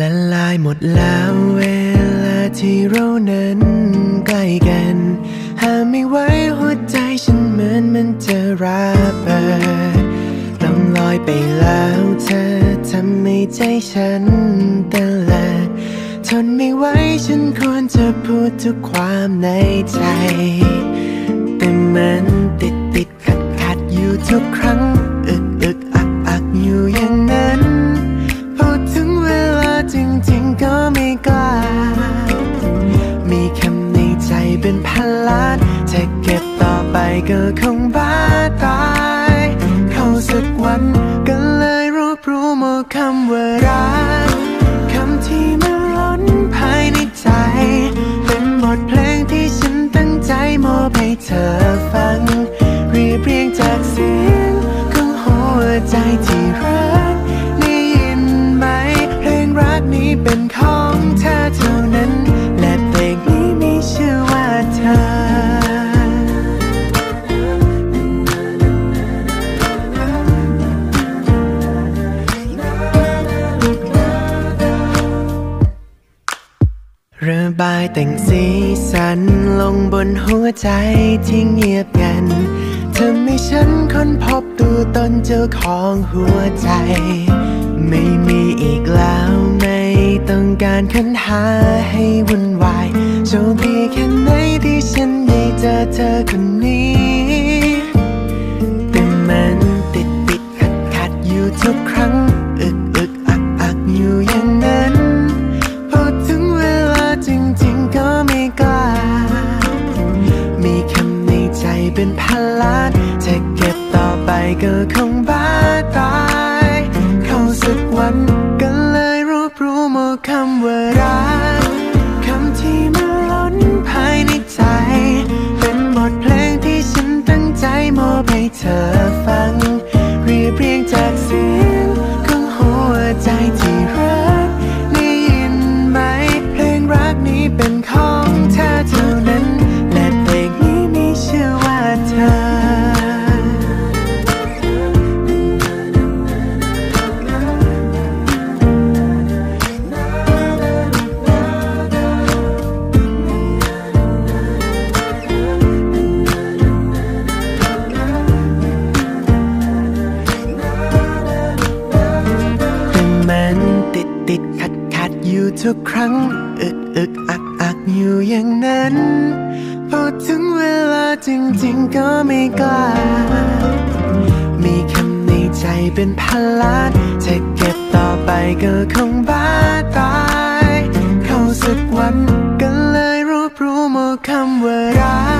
ละลายหมดแล้วเวลาที่เรานั้นใกล้กันหาไม่ไหวหัวใจฉันเหมือนมันจะระเบิดลองลอยไปแล้วเธอทำให้ใจฉันแตเลิดทนไม่ไหวฉันควรจะพูดทุกความในใจ แต่มันติดติดขัดขัดอยู่ทุกครั้ง เป็นพันล้านจะเก็บต่อไปก็คงบ้าตาย เข้าสักวันก็เลยรู้รวมเอาคำว่า บายแต่งสีสันลงบนหัวใจที่เงียบงันทำให้ฉันค้นพบตัวตนเจ้าของหัวใจ ไม่มีอีกแล้วไม่ต้องการค้นหาให้วุ่นวายโชคดีแค่ไหนที่ฉันได้เจอเธอคนนี้ เป็นพันล้านถ้าเก็บต่อไปก็คงบ้าตายเข้าสักวันก็เลยรวบรวมเอาคำว่ารักคำที่มันล้นภายในใจ เป็นบทเพลงที่ฉันตั้งใจมอบให้เธอ ทุกครั้ง อึดอึดอักอักอยู่อย่างนั้น พอถึงเวลาจริงๆก็ไม่กล้า มีคำในใจเป็นพันล้านจะเก็บต่อไปก็คงบ้าตาย เข้าสักวันก็เลยรู้รวมเอาคำว่ารัก